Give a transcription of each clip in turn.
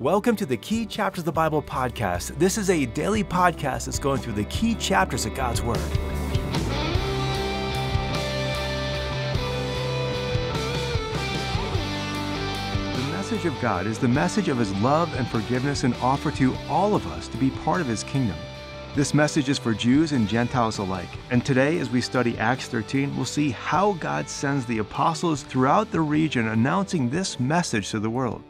Welcome to the Key Chapters of the Bible podcast. This is a daily podcast that's going through the key chapters of God's Word. The message of God is the message of His love and forgiveness and offer to all of us to be part of His kingdom. This message is for Jews and Gentiles alike. And today, as we study Acts 13, we'll see how God sends the apostles throughout the region announcing this message to the world.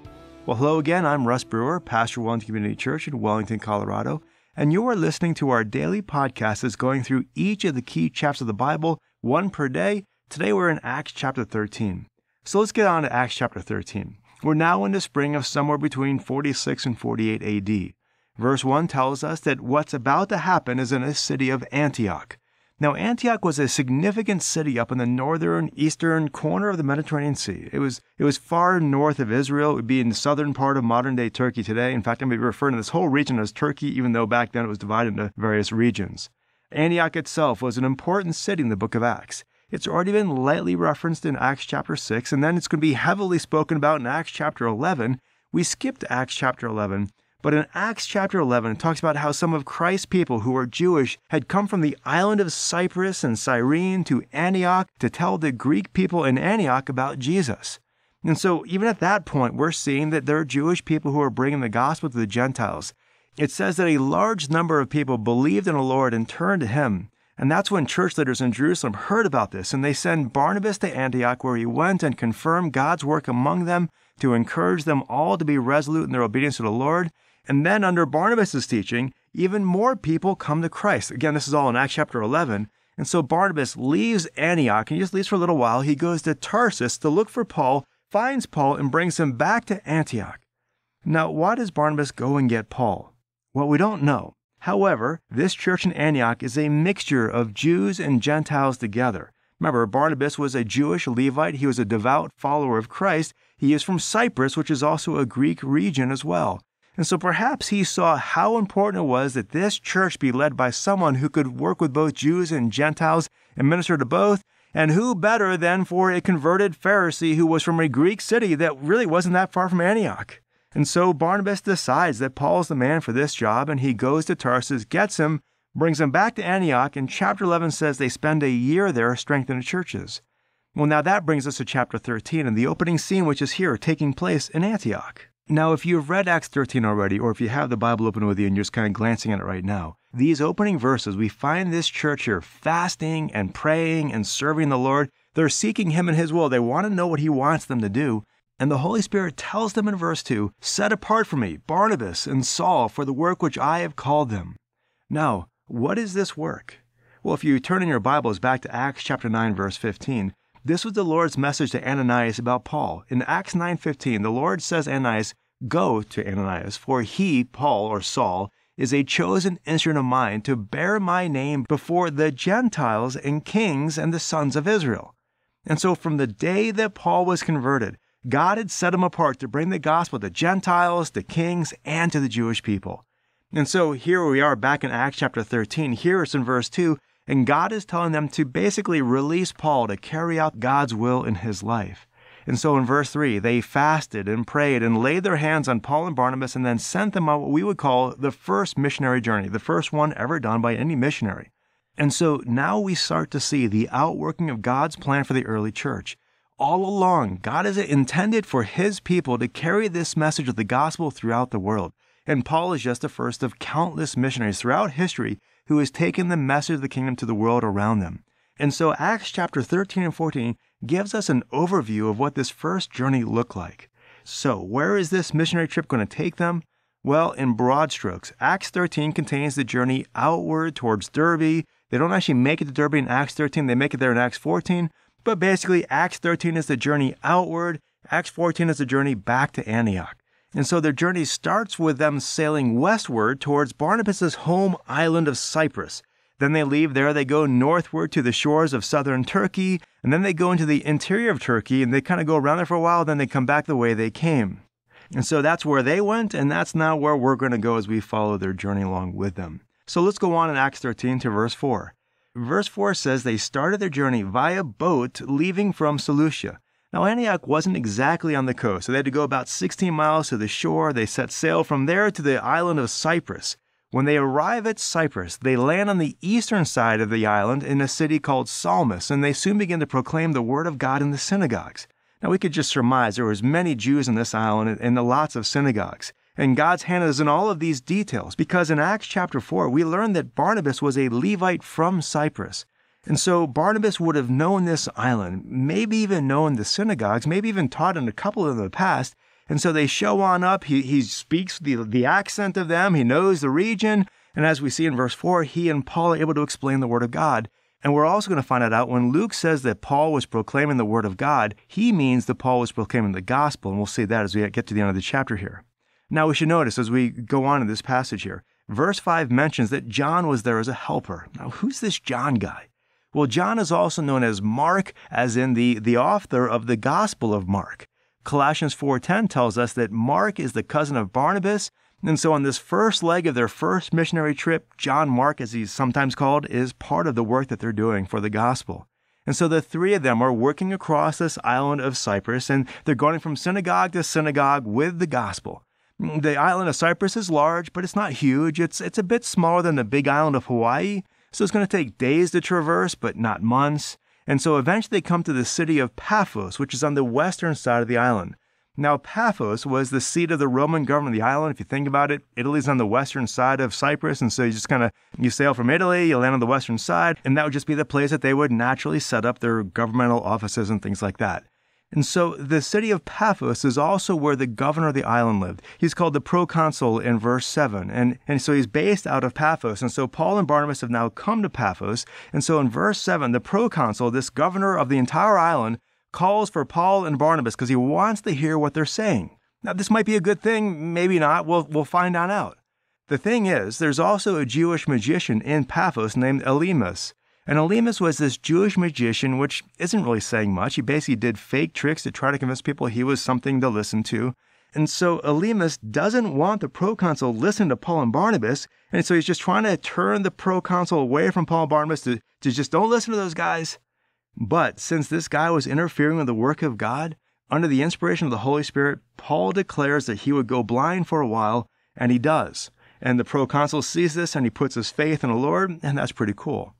Well, hello again. I'm Russ Brewer, pastor of Wellington Community Church in Wellington, Colorado, and you are listening to our daily podcast that's going through each of the key chapters of the Bible, one per day. Today we're in Acts chapter 13. So let's get on to Acts chapter 13. We're now in the spring of somewhere between 46 and 48 AD. Verse 1 tells us that what's about to happen is in the city of Antioch. Now, Antioch was a significant city up in the northern eastern corner of the Mediterranean Sea. It was, it was far north of Israel. It would be in the southern part of modern day Turkey today. In fact, I'm going to be referring to this whole region as Turkey, even though back then it was divided into various regions. Antioch itself was an important city in the book of Acts. It's already been lightly referenced in Acts chapter 6, and then it's going to be heavily spoken about in Acts chapter 11. We skipped Acts chapter 11 but in Acts chapter 11, it talks about how some of Christ's people who were Jewish had come from the island of Cyprus and Cyrene to Antioch to tell the Greek people in Antioch about Jesus. And so, even at that point, we're seeing that there are Jewish people who are bringing the gospel to the Gentiles. It says that a large number of people believed in the Lord and turned to Him. And that's when church leaders in Jerusalem heard about this, and they send Barnabas to Antioch, where he went and confirmed God's work among them to encourage them all to be resolute in their obedience to the Lord and then under Barnabas' teaching, even more people come to Christ. Again, this is all in Acts chapter 11. And so Barnabas leaves Antioch and he just leaves for a little while. He goes to Tarsus to look for Paul, finds Paul, and brings him back to Antioch. Now, why does Barnabas go and get Paul? Well, we don't know. However, this church in Antioch is a mixture of Jews and Gentiles together. Remember, Barnabas was a Jewish Levite. He was a devout follower of Christ. He is from Cyprus, which is also a Greek region as well. And so perhaps he saw how important it was that this church be led by someone who could work with both Jews and Gentiles and minister to both. And who better than for a converted Pharisee who was from a Greek city that really wasn't that far from Antioch? And so Barnabas decides that Paul's the man for this job, and he goes to Tarsus, gets him, brings him back to Antioch, and chapter 11 says they spend a year there strengthening churches. Well, now that brings us to chapter 13 and the opening scene, which is here taking place in Antioch. Now, if you've read Acts 13 already, or if you have the Bible open with you and you're just kind of glancing at it right now, these opening verses, we find this church here fasting and praying and serving the Lord. They're seeking Him and His will. They want to know what He wants them to do. And the Holy Spirit tells them in verse 2 Set apart for me Barnabas and Saul for the work which I have called them. Now, what is this work? Well, if you turn in your Bibles back to Acts chapter 9, verse 15, this was the Lord's message to Ananias about Paul. In Acts 9:15, the Lord says Ananias, "Go to Ananias, for he, Paul or Saul, is a chosen instrument of mine to bear my name before the Gentiles and kings and the sons of Israel." And so from the day that Paul was converted, God had set him apart to bring the gospel to Gentiles, to kings, and to the Jewish people. And so here we are back in Acts chapter 13. Here it's in verse 2 and God is telling them to basically release Paul to carry out God's will in his life. And so in verse 3, they fasted and prayed and laid their hands on Paul and Barnabas and then sent them on what we would call the first missionary journey, the first one ever done by any missionary. And so now we start to see the outworking of God's plan for the early church. All along, God has intended for his people to carry this message of the gospel throughout the world. And Paul is just the first of countless missionaries throughout history who has taken the message of the kingdom to the world around them. And so Acts chapter 13 and 14 gives us an overview of what this first journey looked like. So, where is this missionary trip going to take them? Well, in broad strokes, Acts 13 contains the journey outward towards Derbe. They don't actually make it to Derbe in Acts 13, they make it there in Acts 14. But basically, Acts 13 is the journey outward, Acts 14 is the journey back to Antioch. And so their journey starts with them sailing westward towards Barnabas' home island of Cyprus. Then they leave there, they go northward to the shores of southern Turkey, and then they go into the interior of Turkey and they kind of go around there for a while, then they come back the way they came. And so that's where they went, and that's now where we're going to go as we follow their journey along with them. So let's go on in Acts 13 to verse 4. Verse 4 says they started their journey via boat leaving from Seleucia. Now, Antioch wasn't exactly on the coast, so they had to go about 16 miles to the shore. They set sail from there to the island of Cyprus. When they arrive at Cyprus, they land on the eastern side of the island in a city called Salamis, and they soon begin to proclaim the word of God in the synagogues. Now, we could just surmise there was many Jews in this island and lots of synagogues. And God's hand is in all of these details because in Acts chapter 4, we learn that Barnabas was a Levite from Cyprus. And so Barnabas would have known this island, maybe even known the synagogues, maybe even taught in a couple of them in the past. And so they show on up. He, he speaks the, the accent of them. He knows the region. And as we see in verse 4, he and Paul are able to explain the Word of God. And we're also going to find it out when Luke says that Paul was proclaiming the Word of God, he means that Paul was proclaiming the gospel. And we'll see that as we get to the end of the chapter here. Now we should notice as we go on in this passage here, verse 5 mentions that John was there as a helper. Now, who's this John guy? Well, John is also known as Mark, as in the, the author of the Gospel of Mark. Colossians 4:10 tells us that Mark is the cousin of Barnabas, and so on this first leg of their first missionary trip, John Mark, as he's sometimes called, is part of the work that they're doing for the gospel. And so the three of them are working across this island of Cyprus, and they're going from synagogue to synagogue with the gospel. The island of Cyprus is large, but it's not huge. It's, it's a bit smaller than the big island of Hawaii, so it's going to take days to traverse, but not months. And so eventually they come to the city of Paphos, which is on the western side of the island. Now, Paphos was the seat of the Roman government of the island. If you think about it, Italy's on the western side of Cyprus, and so you just kind of you sail from Italy, you land on the western side, and that would just be the place that they would naturally set up their governmental offices and things like that. And so the city of Paphos is also where the governor of the island lived. He's called the proconsul in verse 7. And, and so he's based out of Paphos. And so Paul and Barnabas have now come to Paphos. And so in verse 7, the proconsul, this governor of the entire island, calls for Paul and Barnabas because he wants to hear what they're saying. Now, this might be a good thing, maybe not. We'll, we'll find on out. The thing is, there's also a Jewish magician in Paphos named Elymas. And Elymas was this Jewish magician, which isn't really saying much. He basically did fake tricks to try to convince people he was something to listen to. And so Elymas doesn't want the proconsul listen to Paul and Barnabas. And so he's just trying to turn the proconsul away from Paul and Barnabas to, to just don't listen to those guys. But since this guy was interfering with the work of God, under the inspiration of the Holy Spirit, Paul declares that he would go blind for a while, and he does. And the proconsul sees this and he puts his faith in the Lord, and that's pretty cool.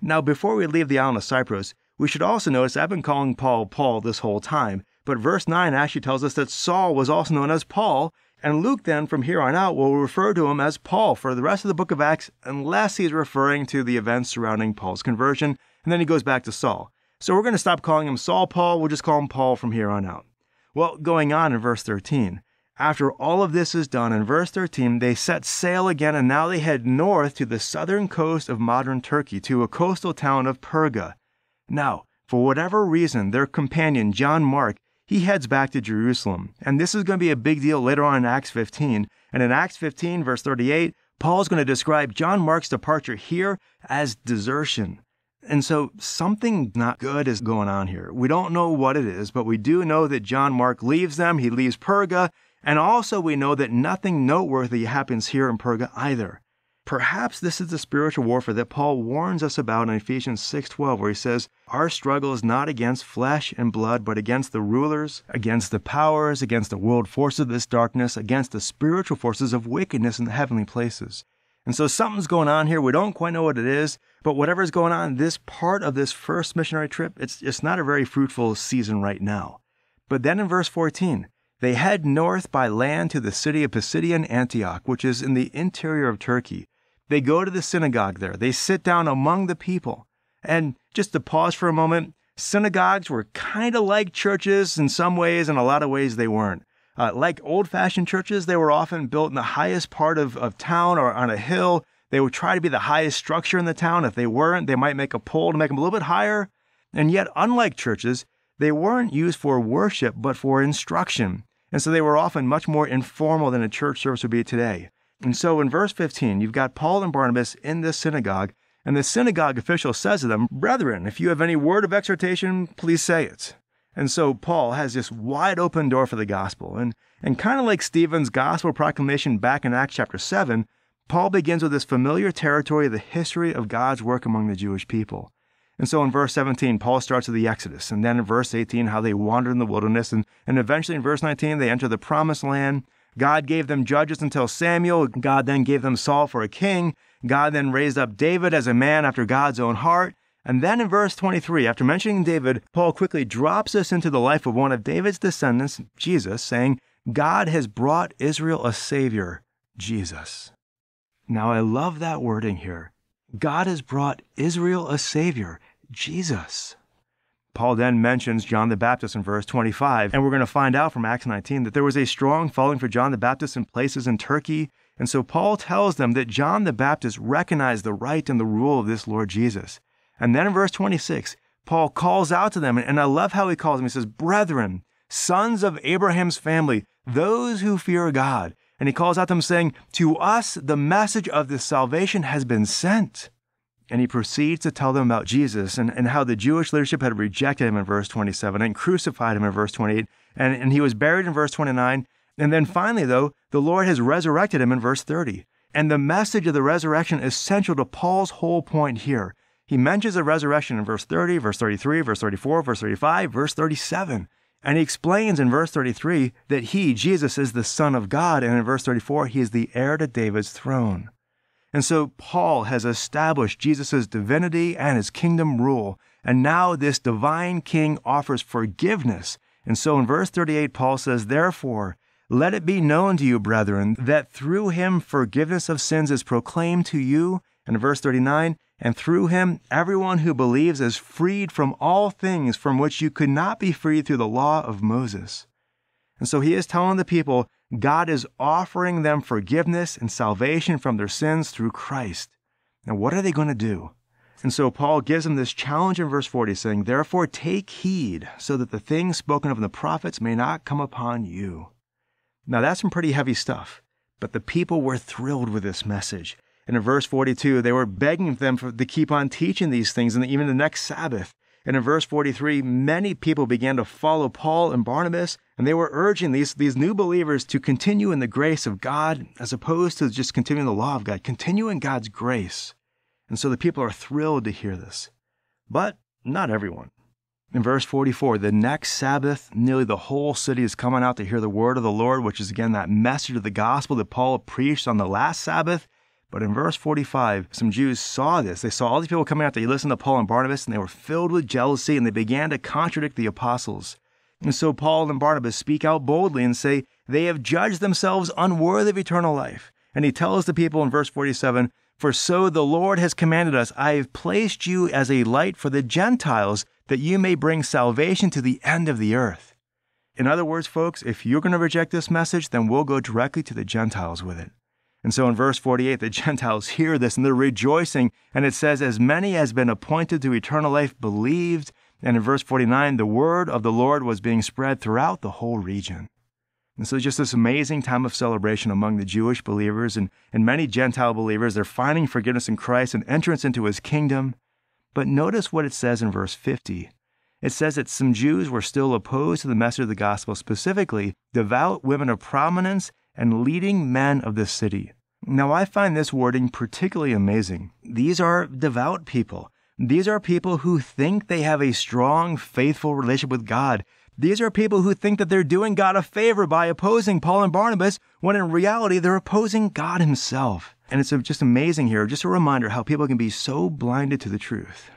Now, before we leave the island of Cyprus, we should also notice I've been calling Paul Paul this whole time, but verse 9 actually tells us that Saul was also known as Paul, and Luke then, from here on out, will refer to him as Paul for the rest of the book of Acts, unless he's referring to the events surrounding Paul's conversion, and then he goes back to Saul. So we're going to stop calling him Saul Paul, we'll just call him Paul from here on out. Well, going on in verse 13, after all of this is done, in verse 13, they set sail again and now they head north to the southern coast of modern Turkey, to a coastal town of Perga. Now, for whatever reason, their companion, John Mark, he heads back to Jerusalem. And this is going to be a big deal later on in Acts 15. And in Acts 15, verse 38, Paul is going to describe John Mark's departure here as desertion. And so something not good is going on here. We don't know what it is, but we do know that John Mark leaves them. He leaves Perga and also, we know that nothing noteworthy happens here in Perga either. Perhaps this is the spiritual warfare that Paul warns us about in Ephesians 6:12 where he says, "Our struggle is not against flesh and blood, but against the rulers, against the powers, against the world forces of this darkness, against the spiritual forces of wickedness in the heavenly places." And so something's going on here. We don't quite know what it is, but whatever's going on, this part of this first missionary trip, it's it's not a very fruitful season right now. But then in verse 14, they head north by land to the city of Pisidian Antioch, which is in the interior of Turkey. They go to the synagogue there. They sit down among the people. And just to pause for a moment, synagogues were kind of like churches in some ways, and a lot of ways they weren't. Uh, like old fashioned churches, they were often built in the highest part of, of town or on a hill. They would try to be the highest structure in the town. If they weren't, they might make a pole to make them a little bit higher. And yet, unlike churches, they weren't used for worship, but for instruction. And so they were often much more informal than a church service would be today. And so in verse 15, you've got Paul and Barnabas in this synagogue, and the synagogue official says to them, Brethren, if you have any word of exhortation, please say it. And so Paul has this wide open door for the gospel. And, and kind of like Stephen's gospel proclamation back in Acts chapter 7, Paul begins with this familiar territory of the history of God's work among the Jewish people. And so in verse 17, Paul starts with the Exodus. And then in verse 18, how they wandered in the wilderness. And, and eventually in verse 19, they enter the promised land. God gave them judges until Samuel. God then gave them Saul for a king. God then raised up David as a man after God's own heart. And then in verse 23, after mentioning David, Paul quickly drops us into the life of one of David's descendants, Jesus, saying, God has brought Israel a Savior, Jesus. Now I love that wording here. God has brought Israel a Savior, Jesus. Paul then mentions John the Baptist in verse 25, and we're going to find out from Acts 19 that there was a strong following for John the Baptist in places in Turkey. And so Paul tells them that John the Baptist recognized the right and the rule of this Lord Jesus. And then in verse 26, Paul calls out to them, and I love how he calls them. He says, Brethren, sons of Abraham's family, those who fear God. And he calls out to them, saying, To us the message of this salvation has been sent. And he proceeds to tell them about Jesus and, and how the Jewish leadership had rejected him in verse 27 and crucified him in verse 28. And, and he was buried in verse 29. And then finally, though, the Lord has resurrected him in verse 30. And the message of the resurrection is central to Paul's whole point here. He mentions the resurrection in verse 30, verse 33, verse 34, verse 35, verse 37. And he explains in verse 33 that he, Jesus, is the Son of God. And in verse 34, he is the heir to David's throne. And so Paul has established Jesus' divinity and his kingdom rule. And now this divine king offers forgiveness. And so in verse 38, Paul says, Therefore, let it be known to you, brethren, that through him forgiveness of sins is proclaimed to you. And verse 39, and through him, everyone who believes is freed from all things from which you could not be freed through the law of Moses. And so he is telling the people God is offering them forgiveness and salvation from their sins through Christ. Now, what are they going to do? And so Paul gives them this challenge in verse 40, saying, Therefore take heed, so that the things spoken of in the prophets may not come upon you. Now, that's some pretty heavy stuff, but the people were thrilled with this message. And in verse 42, they were begging them for, to keep on teaching these things, and even the next Sabbath. And in verse 43, many people began to follow Paul and Barnabas, and they were urging these, these new believers to continue in the grace of God as opposed to just continuing the law of God, continue in God's grace. And so the people are thrilled to hear this. But not everyone. In verse 44, the next Sabbath, nearly the whole city is coming out to hear the word of the Lord, which is again that message of the gospel that Paul preached on the last Sabbath. But in verse 45, some Jews saw this. They saw all these people coming out. They listened to Paul and Barnabas, and they were filled with jealousy, and they began to contradict the apostles. And so Paul and Barnabas speak out boldly and say, They have judged themselves unworthy of eternal life. And he tells the people in verse 47, For so the Lord has commanded us, I have placed you as a light for the Gentiles, that you may bring salvation to the end of the earth. In other words, folks, if you're going to reject this message, then we'll go directly to the Gentiles with it. And so in verse 48, the Gentiles hear this and they're rejoicing. And it says, As many as been appointed to eternal life believed. And in verse 49, the word of the Lord was being spread throughout the whole region. And so just this amazing time of celebration among the Jewish believers and, and many Gentile believers. They're finding forgiveness in Christ and entrance into his kingdom. But notice what it says in verse 50. It says that some Jews were still opposed to the message of the gospel, specifically devout women of prominence and leading men of the city. Now, I find this wording particularly amazing. These are devout people. These are people who think they have a strong, faithful relationship with God. These are people who think that they're doing God a favor by opposing Paul and Barnabas, when in reality they're opposing God Himself. And it's just amazing here, just a reminder how people can be so blinded to the truth.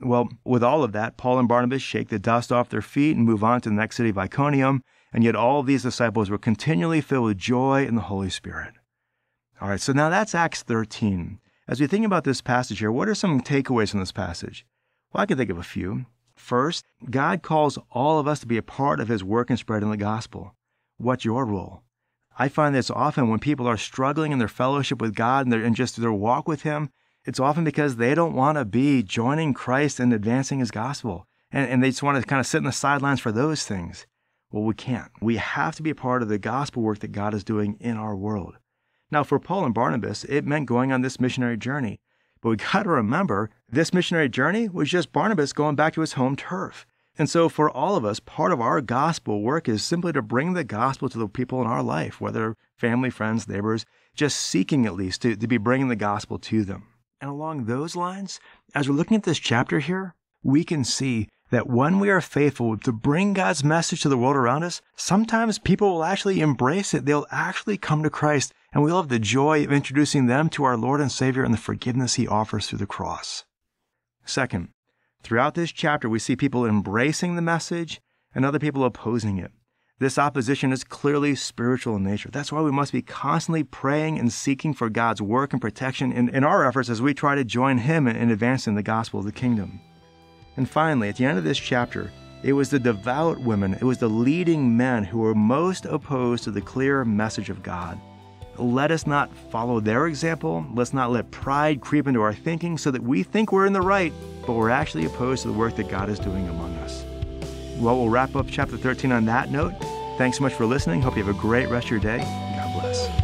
Well, with all of that, Paul and Barnabas shake the dust off their feet and move on to the next city of Iconium, and yet all of these disciples were continually filled with joy in the Holy Spirit. All right, so now that's Acts 13. As we think about this passage here, what are some takeaways from this passage? Well, I can think of a few. First, God calls all of us to be a part of his work and spread in spreading the gospel. What's your role? I find this often when people are struggling in their fellowship with God and, and just their walk with him, it's often because they don't want to be joining Christ and advancing his gospel. And, and they just want to kind of sit in the sidelines for those things. Well, we can't. We have to be a part of the gospel work that God is doing in our world. Now, for Paul and Barnabas, it meant going on this missionary journey. But we got to remember, this missionary journey was just Barnabas going back to his home turf. And so, for all of us, part of our gospel work is simply to bring the gospel to the people in our life, whether family, friends, neighbors, just seeking at least to, to be bringing the gospel to them. And along those lines, as we're looking at this chapter here, we can see that when we are faithful to bring God's message to the world around us, sometimes people will actually embrace it. They'll actually come to Christ, and we'll have the joy of introducing them to our Lord and Savior and the forgiveness He offers through the cross. Second, throughout this chapter, we see people embracing the message and other people opposing it. This opposition is clearly spiritual in nature. That's why we must be constantly praying and seeking for God's work and protection in, in our efforts as we try to join Him in, in advancing the gospel of the kingdom. And finally, at the end of this chapter, it was the devout women, it was the leading men who were most opposed to the clear message of God. Let us not follow their example. Let's not let pride creep into our thinking so that we think we're in the right, but we're actually opposed to the work that God is doing among us. Well, we'll wrap up chapter 13 on that note. Thanks so much for listening. Hope you have a great rest of your day. God bless.